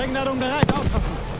Sprengladung bereit, aufpassen.